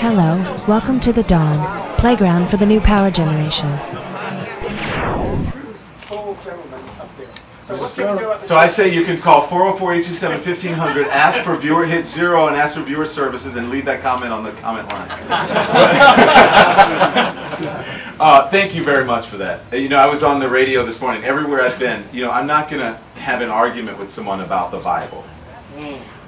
Hello, welcome to the Dawn, playground for the new power generation. So I say you can call 404-827-1500, ask for viewer, hit zero and ask for viewer services and leave that comment on the comment line. uh, thank you very much for that. Uh, You know, I was on the radio this morning, everywhere I've been, you know, I'm not going to have an argument with someone about the Bible.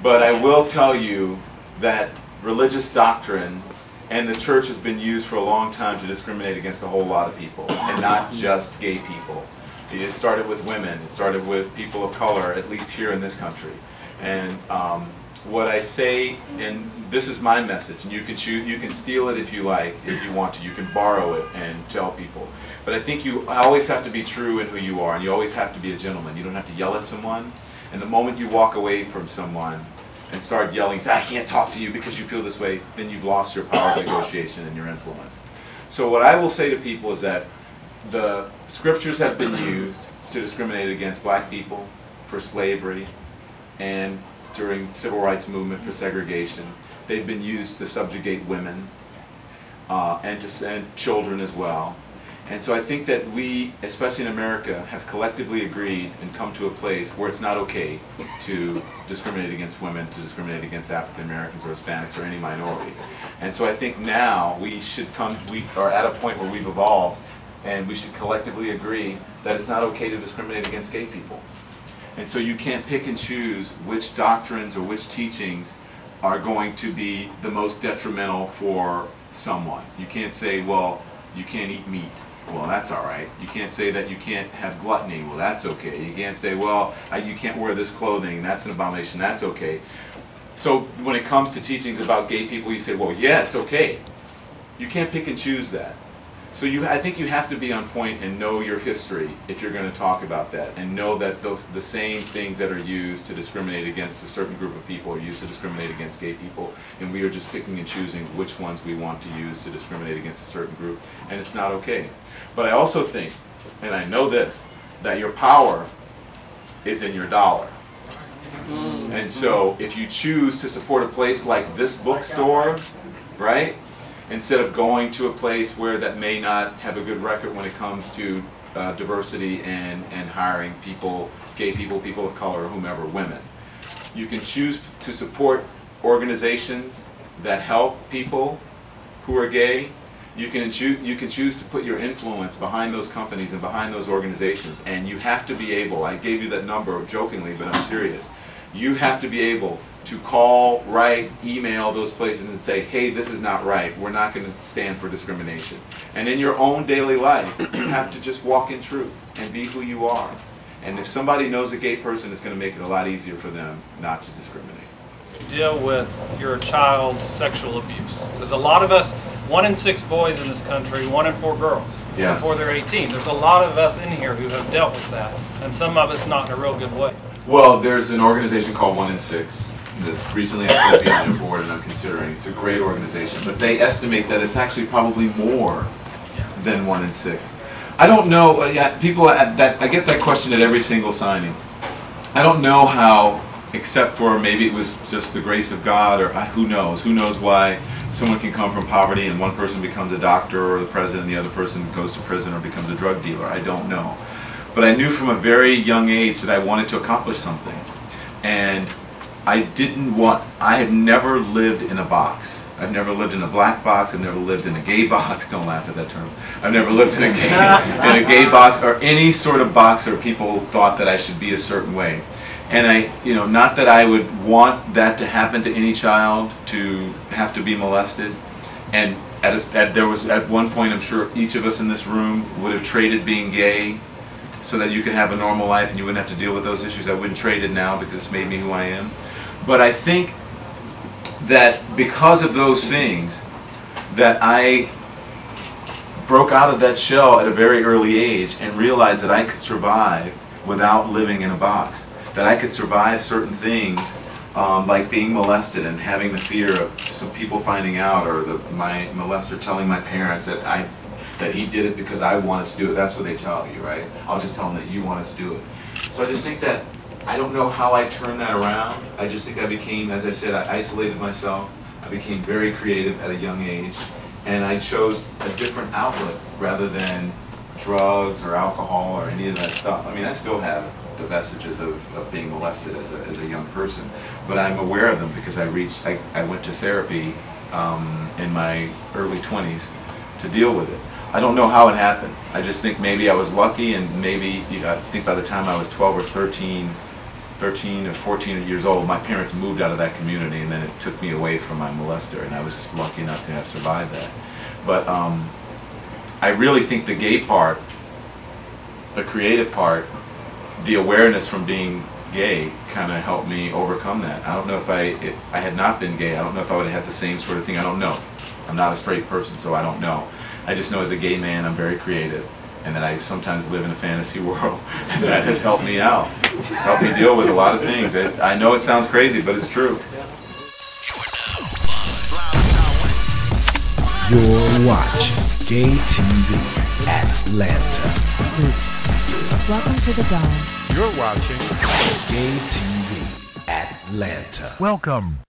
But I will tell you that religious doctrine and the church has been used for a long time to discriminate against a whole lot of people, and not just gay people. It started with women, it started with people of color, at least here in this country. And um, what I say, and this is my message, and you can choose, you can steal it if you like, if you want to. You can borrow it and tell people. But I think you always have to be true in who you are, and you always have to be a gentleman. You don't have to yell at someone. And the moment you walk away from someone and start yelling, I can't talk to you because you feel this way, then you've lost your power of negotiation and your influence. So what I will say to people is that the scriptures have been used to discriminate against black people for slavery and during the civil rights movement for segregation. They've been used to subjugate women uh, and to and children as well. And so I think that we, especially in America, have collectively agreed and come to a place where it's not okay to discriminate against women, to discriminate against African Americans or Hispanics or any minority. And so I think now we should come, we are at a point where we've evolved and we should collectively agree that it's not okay to discriminate against gay people. And so you can't pick and choose which doctrines or which teachings are going to be the most detrimental for someone. You can't say, well, you can't eat meat. Well, that's all right. You can't say that you can't have gluttony. Well, that's okay. You can't say, well, I, you can't wear this clothing. That's an abomination. That's okay. So when it comes to teachings about gay people, you say, well, yeah, it's okay. You can't pick and choose that. So you, I think you have to be on point and know your history if you're going to talk about that, and know that the, the same things that are used to discriminate against a certain group of people are used to discriminate against gay people, and we are just picking and choosing which ones we want to use to discriminate against a certain group, and it's not okay. But I also think, and I know this, that your power is in your dollar. And so if you choose to support a place like this bookstore, right? Instead of going to a place where that may not have a good record when it comes to uh, diversity and, and hiring people, gay people, people of color, whomever, women. You can choose to support organizations that help people who are gay. You can choose, you can choose to put your influence behind those companies and behind those organizations. And you have to be able, I gave you that number jokingly, but I'm serious. You have to be able to call, write, email those places and say, hey, this is not right. We're not going to stand for discrimination. And in your own daily life, you have to just walk in truth and be who you are. And if somebody knows a gay person, it's going to make it a lot easier for them not to discriminate. deal with your child sexual abuse. Because a lot of us, one in six boys in this country, one in four girls Yeah. before they're 18. There's a lot of us in here who have dealt with that, and some of us not in a real good way. Well, there's an organization called One in Six that recently to be on their board and I'm considering. It's a great organization, but they estimate that it's actually probably more than one in six. I don't know. Uh, yeah, people at that I get that question at every single signing. I don't know how, except for maybe it was just the grace of God, or uh, who knows? Who knows why someone can come from poverty and one person becomes a doctor or the president, and the other person goes to prison or becomes a drug dealer. I don't know. But I knew from a very young age that I wanted to accomplish something. And I didn't want, I had never lived in a box. I've never lived in a black box, I've never lived in a gay box, don't laugh at that term. I've never lived in a gay, in a gay box or any sort of box where people thought that I should be a certain way. And I, you know, not that I would want that to happen to any child, to have to be molested. And at, a, at there was, at one point, I'm sure each of us in this room would have traded being gay so that you could have a normal life and you wouldn't have to deal with those issues. I wouldn't trade it now because it's made me who I am. But I think that because of those things, that I broke out of that shell at a very early age and realized that I could survive without living in a box. That I could survive certain things um, like being molested and having the fear of some people finding out or the, my molester telling my parents that I that he did it because I wanted to do it. That's what they tell you, right? I'll just tell them that you wanted to do it. So I just think that I don't know how I turned that around. I just think I became, as I said, I isolated myself. I became very creative at a young age, and I chose a different outlet rather than drugs or alcohol or any of that stuff. I mean, I still have the vestiges of, of being molested as a, as a young person, but I'm aware of them because I reached, I, I went to therapy um, in my early 20s to deal with it. I don't know how it happened. I just think maybe I was lucky and maybe, you know, I think by the time I was 12 or 13, 13 or 14 years old, my parents moved out of that community and then it took me away from my molester and I was just lucky enough to have survived that. But um, I really think the gay part, the creative part, the awareness from being gay kind of helped me overcome that. I don't know if I, if I had not been gay, I don't know if I would have had the same sort of thing. I don't know. I'm not a straight person, so I don't know. I just know as a gay man, I'm very creative, and that I sometimes live in a fantasy world, and that has helped me out, helped me deal with a lot of things. It, I know it sounds crazy, but it's true. You're watching Gay TV Atlanta. Welcome to the Dawn. You're watching Gay TV Atlanta. Welcome